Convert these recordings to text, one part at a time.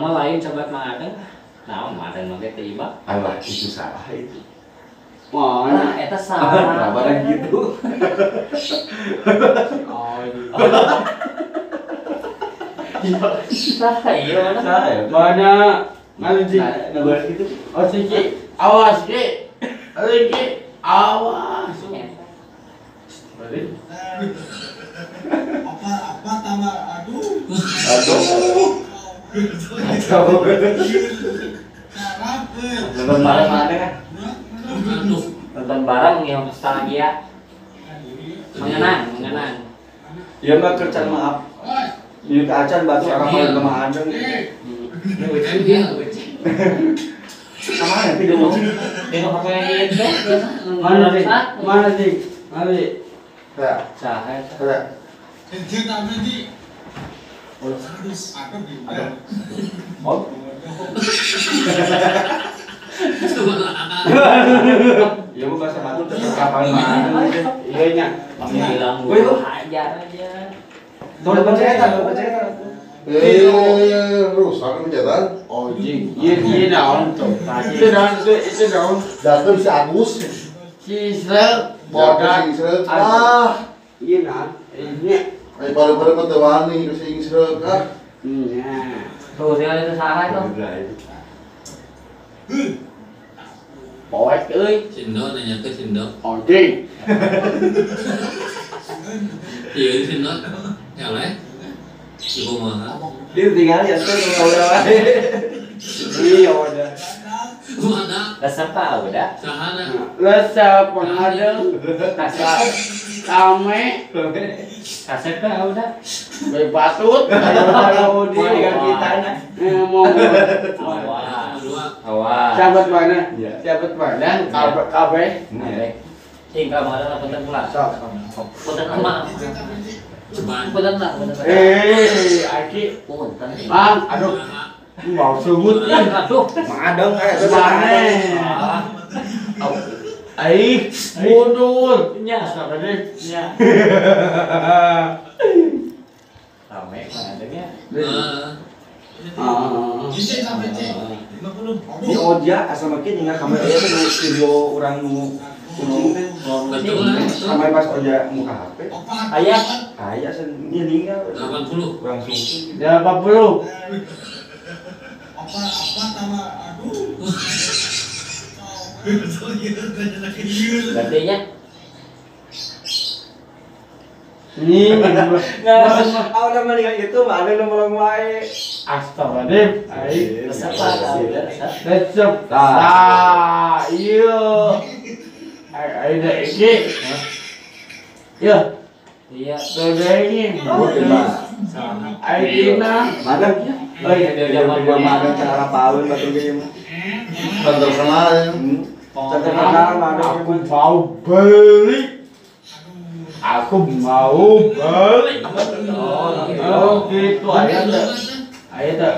Mah lain sobat Mang Adeng. Nah, Mang Adeng mah ge tiba. Alah itu salah itu. Nah, Mana? eta salah. Kabarnya gitu. Oh, gitu. Salah iya mana? Salah ya. Mana? Nah, ngabar gitu. Oh, si Ki. Awas, Ki. Aduh, Ki. Awas. Balik. apa apa tambah aduh Aduh. Nonton bareng ada kan? Nonton bareng yang nostalgia. Mengenang, mengenang. Iya mah kerjaan maaf. Iya ke acan batu sama adeng. Ini lucu dia, lucu. Sama ya tidak mau. Tengok pakai itu. Mana sih? Mana sih? Mana sih? Kayak Cahaya. kayak Kecil tapi ada di ada. Oh. Iya bukan sama batu kapal mana. Iya, nya. Kamu bilang Woi, lu. gua hajar aja. Tuh depan cetak, depan cetak. Eh, rusak pencetan. Oh, jing. Iya, iya daun tuh. Itu daun, itu, itu daun. Datang si Agus. Bodak. si Israel. Ah, Iya, nah. Ini. Ay pada-pada matewani kasi Israel ka. Iya. Tuh, dia itu salah tuh. Poek euy. Sindo nanya ke Sindo. Oh, jing. Iya ini Sindo. Ya lah. Ibu mah. Dia tinggal ya tuh kalau udah. Iya, udah. Mana? Resep tahu udah. Sahana. Resep pengadeng. Kasep, Kame. kasep tahu udah. Bebatut. Kalau di Dengan kita ngomong. Awas. Sahabat mana? Iya. Sahabat mana? Kabe kabe. Iya. Tinggal mau ada punten pula. Punten emak. Punten lah, punten. Eh, Aki. Punten. Bang, aduh. Mau sebut nih. Aduh. Kayak itu Mana? Ah, Aih, mundur. Nya. Siapa deh? nya. Rame mana adanya. Ah. Di Oja asal makin ingat kamera itu nu video orang nu kucing teh. Lah. betul. Sampai pas Oja muka HP. apa Ayah. Kayak sen dia ninggal. 80. Kurang susu. Ya 40. apa apa tambah aduh Berarti nya. Ini Ah udah mendingan itu mah ada nomor wae. Astagfirullahaladzim. Aih. Resep udah. resep. Resep. Nah. Nah, iya. Ayo, ayo deh, iki. Ya, Iya. ini. Sama. Ayo Dina. Mana? Oh iya, dia zaman gua mah ada cara pawen batu game. Kantor kenal. Cara kenal mah ada Aku mau beli. Aku mau beli. Oh, gitu. Ayo, dah. ayo, dah.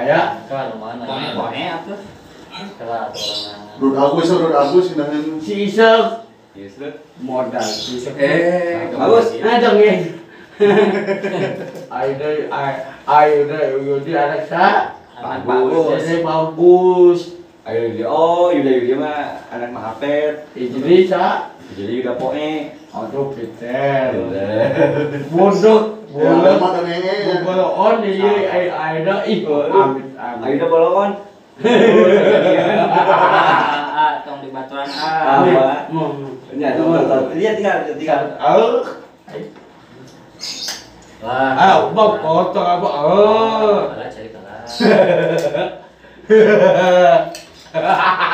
ayo. Kalau mana? Pokoknya. Pokoknya atuh. Kalau orang Rud Agus, Rud Agus sinahan. Si Rut. modal. Eh, bagus. Nah, dong ya. Ayo deh, ayo, ayo deh, Yudi anak sa. Bagus. Jadi bagus. Ayo dia, oh Yuda Yuda mah anak mahapet. Jadi sa. Jadi Yuda poe. Aduh, Peter. Bodoh, bodoh. mata nenge. Bodoh on ini, ayo, ayo dah. Ih, bolongan. Ah, tong di baturan ah. Ya, lihat tinggal, tinggal. Oh. Wah. Ah, bang, kotor apa? Oh. Kalah cari kalah.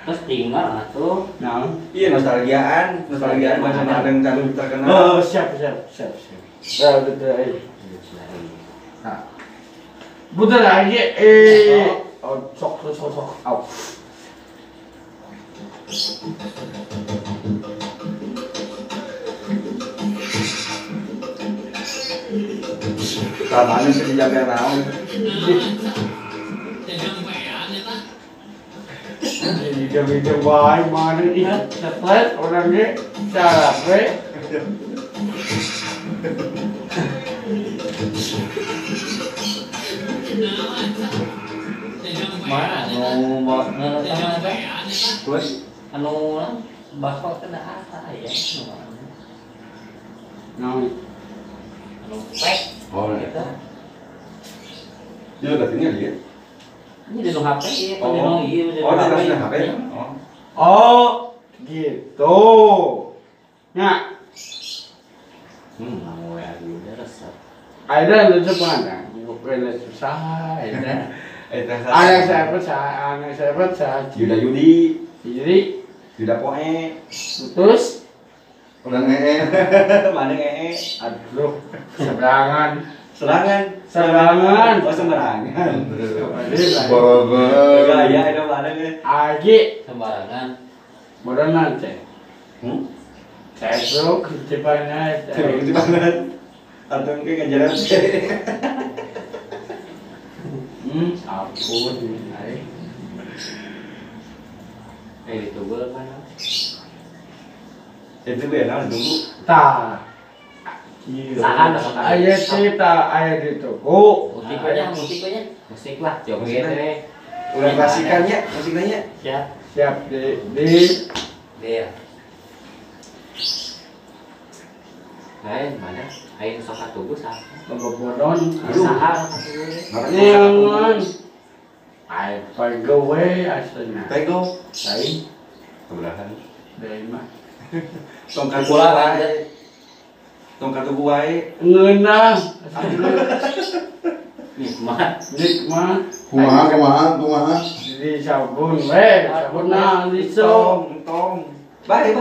Terus tinggal atuh. Nah. Iya, nostalgiaan, nostalgiaan macam ada yang terkenal. Oh, siap, siap, siap, siap. Ya, betul. ayo. Nah. Betul lagi, eh. Oh, sok, sok, sok, sok. Au. Ramalan ke dijaga naon. Dia video baik mana nih? Cepet orangnya capek. Mana anu ngerekam ada? Terus Anu bapak kena apa ya? Nah, Anu pek. Oh, Gitu. dia udah tinggal ya. Ini di HP ya, kan di nu iya di Oh, HP. kasih HP. Oh. oh, gitu. Nah, Hmm. Anu ya udah resep. ada lu mana? Bukan susah, ada. Anak saya percaya, anak saya percaya. Yuda Yudi, Jadi, Yuda Poe, putus. Orang ee. mana ngee, Aduh, seberangan. Serangan, Serangan. oh sembarangan. Borogon. Gaya ada mana nih? Agi, Sembarangan. bodoh nanti. Hmm? Saya tuh kecipannya. Terus banget. Atau mungkin ngajaran Hmm, ampun. Eh itu gue mana? Itu gue nah tunggu. Ta. Sahan, sahan. Ayah cerita ayah di toko. Musik aja, musik aja. Musik lah, joget deh. Ulang klasikannya, musiknya. Siap. Siap di di Dia. Lain mana? Ayo sok atuh sah. pembobodon. Saha Nyangan. Ay, pagawe aslinya. Tego, Ay, keberatan. dari mah. Tongkat Bola kan. Tongkat tubuh wae. Ngeunah. Nikmat. Nikmat. Kumaha, kumaha, kumaha. Di sabun we, sabun nah liso. Tong, bye.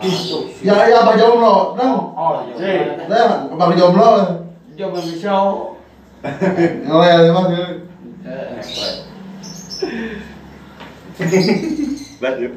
Aduh. Ya, ya, abah jomblo. Nang. Oh, jadi Nah, abah jomblo. coba bisa. Ngelel emang. Eh, Bye.